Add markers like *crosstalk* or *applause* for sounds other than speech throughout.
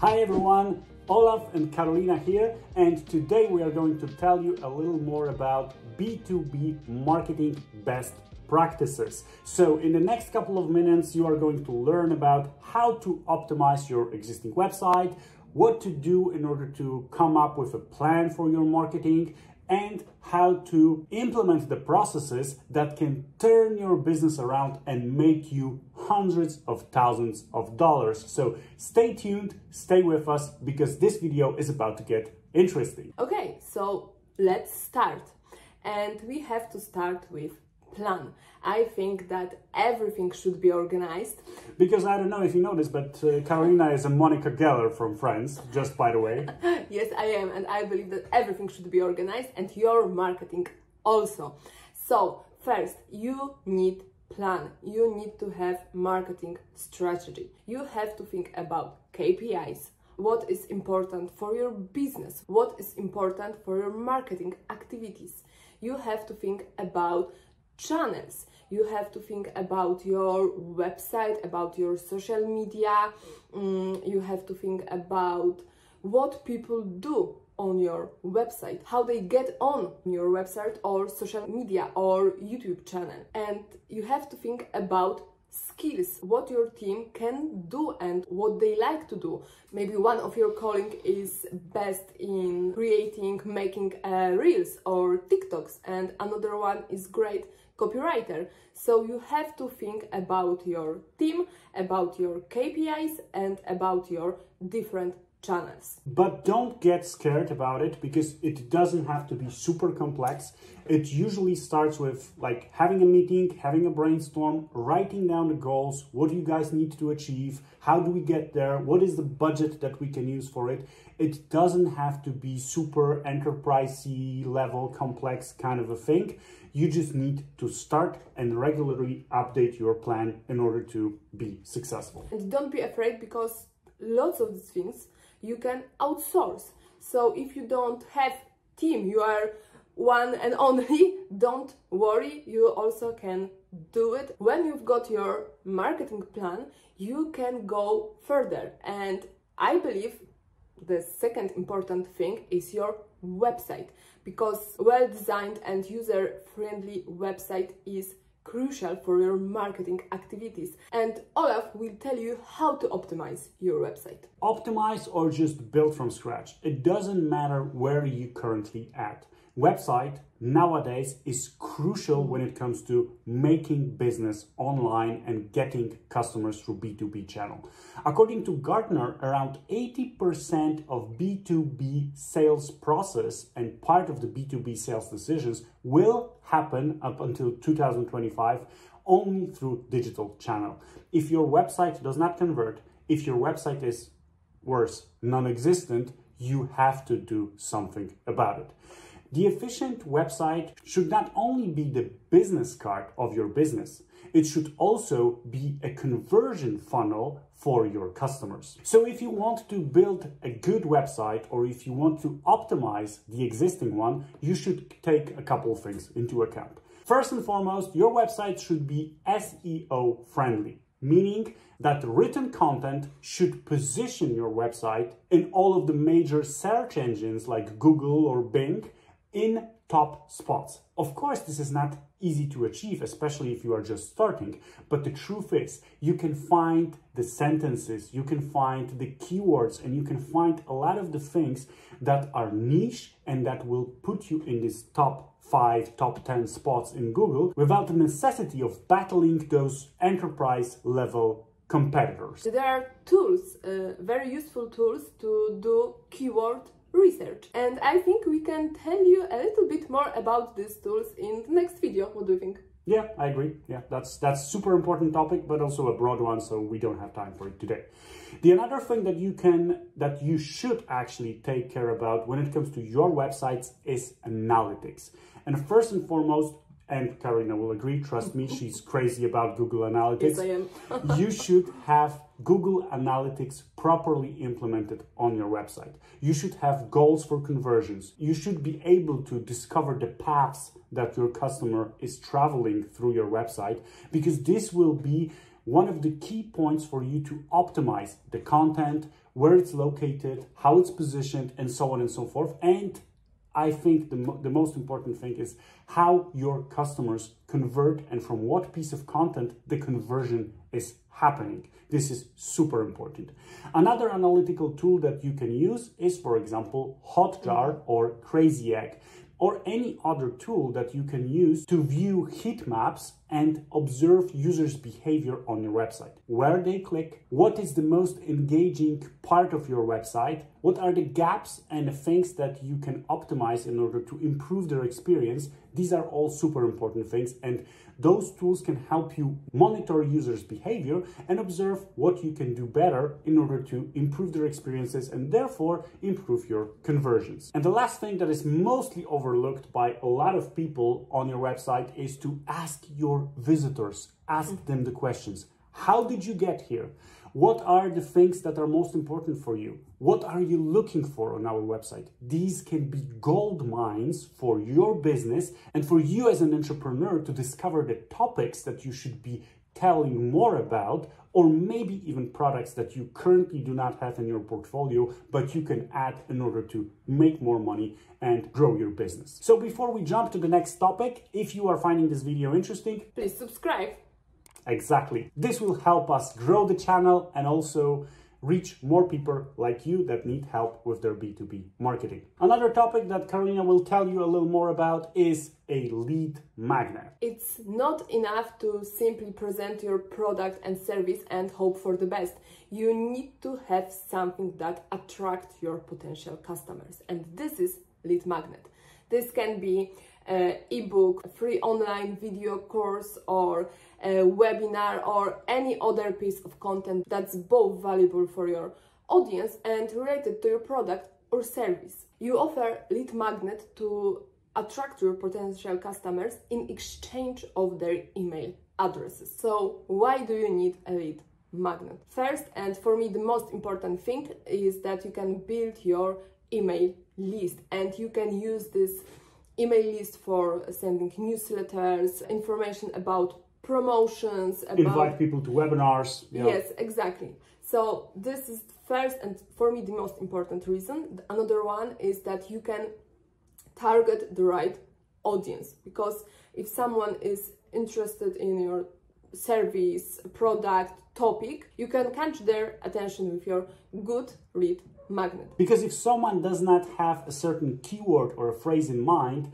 Hi everyone, Olaf and Carolina here, and today we are going to tell you a little more about B2B marketing best practices. So in the next couple of minutes, you are going to learn about how to optimize your existing website, what to do in order to come up with a plan for your marketing, and how to implement the processes that can turn your business around and make you hundreds of thousands of dollars. So stay tuned, stay with us because this video is about to get interesting. Okay, so let's start. And we have to start with plan. I think that everything should be organized. Because I don't know if you know this, but uh, Carolina is a Monica Geller from Friends, just by the way. *laughs* yes, I am, and I believe that everything should be organized and your marketing also. So, first, you need plan. You need to have marketing strategy. You have to think about KPIs, what is important for your business, what is important for your marketing activities. You have to think about channels. You have to think about your website, about your social media. Um, you have to think about what people do on your website, how they get on your website or social media or YouTube channel. And you have to think about skills, what your team can do and what they like to do. Maybe one of your colleagues is best in creating, making uh, reels or TikToks, and another one is great copywriter. So you have to think about your team, about your KPIs, and about your different channels. But don't get scared about it because it doesn't have to be super complex. It usually starts with like having a meeting, having a brainstorm, writing down the goals, what do you guys need to achieve, how do we get there, what is the budget that we can use for it. It doesn't have to be super enterprisey level complex kind of a thing. You just need to start and regularly update your plan in order to be successful. And don't be afraid because lots of these things you can outsource. So if you don't have team, you are one and only, *laughs* don't worry, you also can do it. When you've got your marketing plan, you can go further. And I believe the second important thing is your website because well-designed and user-friendly website is crucial for your marketing activities. And Olaf will tell you how to optimize your website. Optimize or just build from scratch. It doesn't matter where you currently at. Website nowadays is crucial when it comes to making business online and getting customers through B2B channel. According to Gartner, around 80% of B2B sales process and part of the B2B sales decisions will happen up until 2025 only through digital channel. If your website does not convert, if your website is worse, non-existent, you have to do something about it. The efficient website should not only be the business card of your business, it should also be a conversion funnel for your customers. So if you want to build a good website or if you want to optimize the existing one, you should take a couple of things into account. First and foremost, your website should be SEO friendly, meaning that written content should position your website in all of the major search engines like Google or Bing in top spots. Of course, this is not easy to achieve, especially if you are just starting. But the truth is, you can find the sentences, you can find the keywords, and you can find a lot of the things that are niche and that will put you in this top five, top 10 spots in Google without the necessity of battling those enterprise level competitors. There are tools, uh, very useful tools to do keyword research. And I think we can tell you a little bit more about these tools in the next video. What do you think? Yeah, I agree. Yeah, that's that's super important topic, but also a broad one, so we don't have time for it today. The another thing that you can that you should actually take care about when it comes to your websites is analytics. And first and foremost, and Karina will agree, trust me, she's crazy about Google Analytics. Yes, I am. *laughs* you should have Google Analytics properly implemented on your website. You should have goals for conversions. You should be able to discover the paths that your customer is traveling through your website because this will be one of the key points for you to optimize the content, where it's located, how it's positioned, and so on and so forth. And I think the, the most important thing is how your customers convert and from what piece of content the conversion is happening. This is super important. Another analytical tool that you can use is, for example, Hotjar or Crazy Egg or any other tool that you can use to view heat maps and observe users' behavior on your website. Where they click, what is the most engaging part of your website, what are the gaps and the things that you can optimize in order to improve their experience. These are all super important things, and those tools can help you monitor users' behavior and observe what you can do better in order to improve their experiences and therefore improve your conversions. And the last thing that is mostly overlooked by a lot of people on your website is to ask your visitors, ask them the questions. How did you get here? What are the things that are most important for you? What are you looking for on our website? These can be gold mines for your business and for you as an entrepreneur to discover the topics that you should be telling more about, or maybe even products that you currently do not have in your portfolio, but you can add in order to make more money and grow your business. So before we jump to the next topic, if you are finding this video interesting, Please subscribe. Exactly. This will help us grow the channel and also reach more people like you that need help with their B2B marketing. Another topic that Karina will tell you a little more about is a lead magnet. It's not enough to simply present your product and service and hope for the best. You need to have something that attracts your potential customers, and this is lead magnet. This can be an ebook, free online video course, or webinar, or any other piece of content that's both valuable for your audience and related to your product or service. You offer lead magnet to attract your potential customers in exchange of their email addresses. So, why do you need a lead magnet? First, and for me, the most important thing is that you can build your email list and you can use this email list for sending newsletters, information about promotions, about Invite people to webinars. yeah. Yes, exactly. So this is first and for me the most important reason. Another one is that you can target the right audience because if someone is interested in your service, product, topic, you can catch their attention with your good lead magnet. Because if someone does not have a certain keyword or a phrase in mind,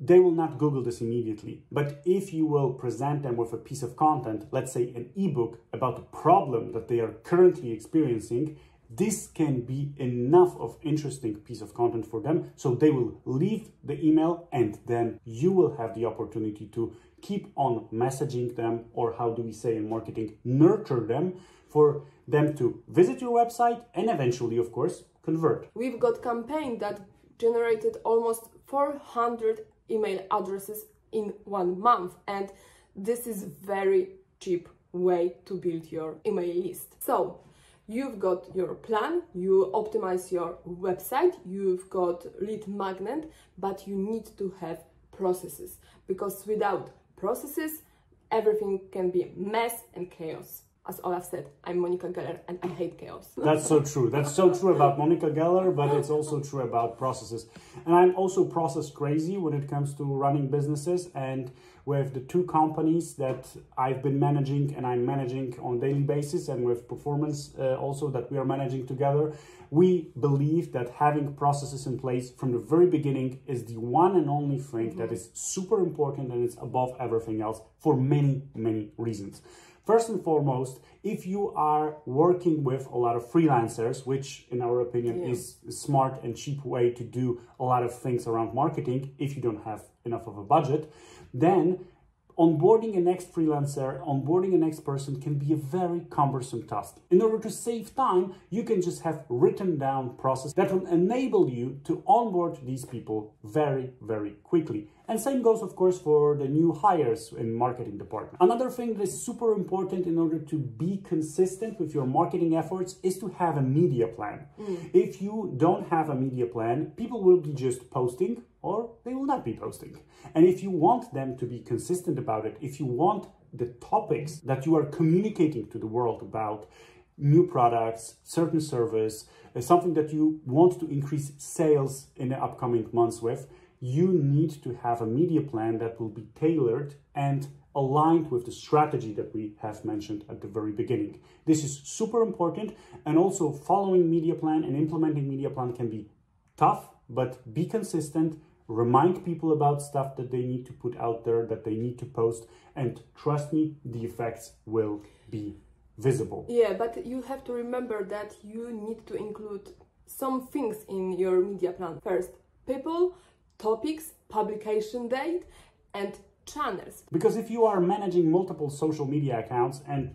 they will not Google this immediately. But if you will present them with a piece of content, let's say an ebook about a problem that they are currently experiencing, this can be enough of interesting piece of content for them so they will leave the email and then you will have the opportunity to keep on messaging them or how do we say in marketing nurture them for them to visit your website and eventually of course convert We've got campaign that generated almost 400 email addresses in one month and this is very cheap way to build your email list. So you've got your plan, you optimize your website, you've got lead magnet, but you need to have processes because without processes everything can be mess and chaos. As Olaf said, I'm Monica Geller and I hate chaos. *laughs* That's so true. That's so true about Monica Geller, but it's also true about processes. And I'm also process crazy when it comes to running businesses. And with the two companies that I've been managing and I'm managing on a daily basis, and with performance uh, also that we are managing together, we believe that having processes in place from the very beginning is the one and only thing that is super important and it's above everything else for many, many reasons. First and foremost, if you are working with a lot of freelancers, which in our opinion Yeah. is a smart and cheap way to do a lot of things around marketing, if you don't have enough of a budget, then onboarding a next freelancer, onboarding a next person can be a very cumbersome task. In order to save time, you can just have written down process that will enable you to onboard these people very, very quickly. And same goes, of course, for the new hires in marketing department. Another thing that is super important in order to be consistent with your marketing efforts is to have a media plan. If you don't have a media plan, people will be just posting or they will not be posting. And if you want them to be consistent about it, if you want the topics that you are communicating to the world about new products, certain service, uh, something that you want to increase sales in the upcoming months with, you need to have a media plan that will be tailored and aligned with the strategy that we have mentioned at the very beginning. This is super important and also following media plan and implementing media plan can be tough, but be consistent, remind people about stuff that they need to put out there, that they need to post, and trust me, the effects will be visible. Yeah, but you have to remember that you need to include some things in your media plan. First, people, topics, publication date, and channels. Because if you are managing multiple social media accounts and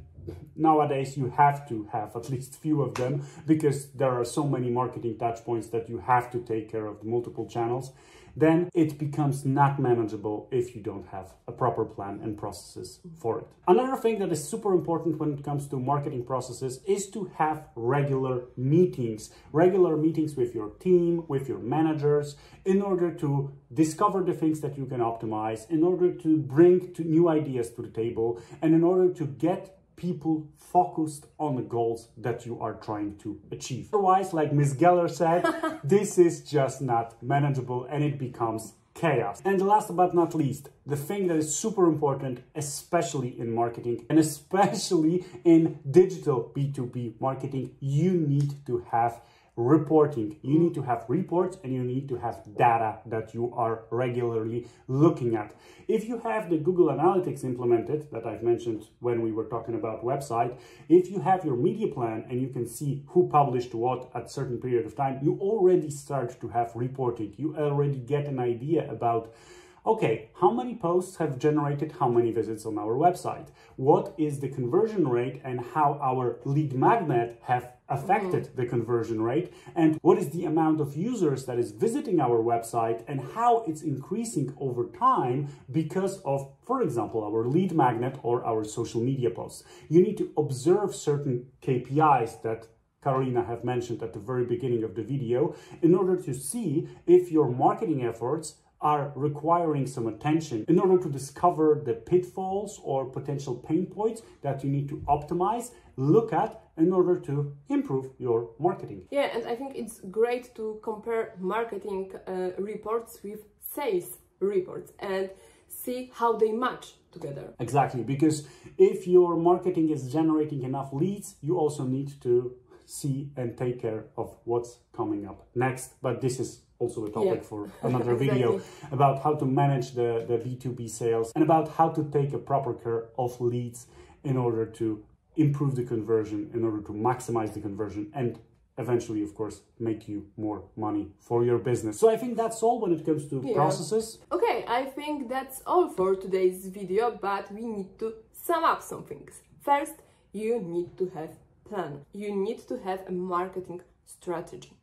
nowadays you have to have at least few of them because there are so many marketing touch points that you have to take care of multiple channels then it becomes not manageable if you don't have a proper plan and processes for it. Another thing that is super important when it comes to marketing processes is to have regular meetings, regular meetings with your team, with your managers, in order to discover the things that you can optimize, in order to bring to new ideas to the table, and in order to get people focused on the goals that you are trying to achieve. Otherwise, like Ms. Geller said, *laughs* this is just not manageable and it becomes chaos. And last but not least, the thing that is super important, especially in marketing and especially in digital B2B marketing, you need to have reporting. You need to have reports and you need to have data that you are regularly looking at. If you have the Google Analytics implemented, that I've mentioned when we were talking about website, if you have your media plan and you can see who published what at certain period of time, you already start to have reporting. You already get an idea about okay, how many posts have generated how many visits on our website? What is the conversion rate and how our lead magnet have affected mm. the conversion rate? And what is the amount of users that is visiting our website and how it's increasing over time because of, for example, our lead magnet or our social media posts? You need to observe certain KPIs that Carolina have mentioned at the very beginning of the video in order to see if your marketing efforts are requiring some attention in order to discover the pitfalls or potential pain points that you need to optimize, look at in order to improve your marketing. Yeah, and I think it's great to compare marketing uh, reports with sales reports and see how they match together. Exactly, because if your marketing is generating enough leads, you also need to see and take care of what's coming up next. But this is also a topic yeah. for another *laughs* exactly. video about how to manage the, the B2B sales and about how to take a proper care of leads in order to improve the conversion, in order to maximize the conversion and eventually, of course, make you more money for your business. So I think that's all when it comes to yeah. processes. Okay, I think that's all for today's video, but we need to sum up some things. First, you need to have plan. You need to have a marketing strategy.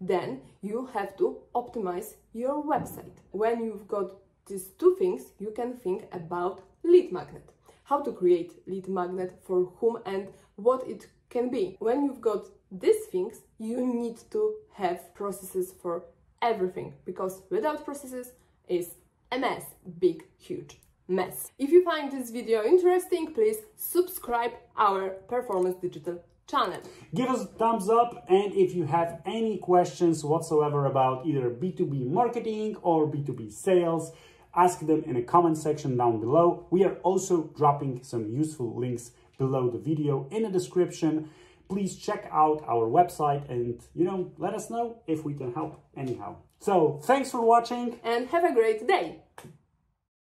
Then you have to optimize your website. When you've got these two things, you can think about lead magnet. How to create lead magnet for whom and what it can be. When you've got these things, you need to have processes for everything because without processes is a mess, big, huge mess. If you find this video interesting, please subscribe our Performance Digital channel. Give us a thumbs up and if you have any questions whatsoever about either B2B marketing or B2B sales, ask them in a comment section down below. We are also dropping some useful links below the video in the description. Please check out our website and, you know, let us know if we can help anyhow. So, thanks for watching. And have a great day.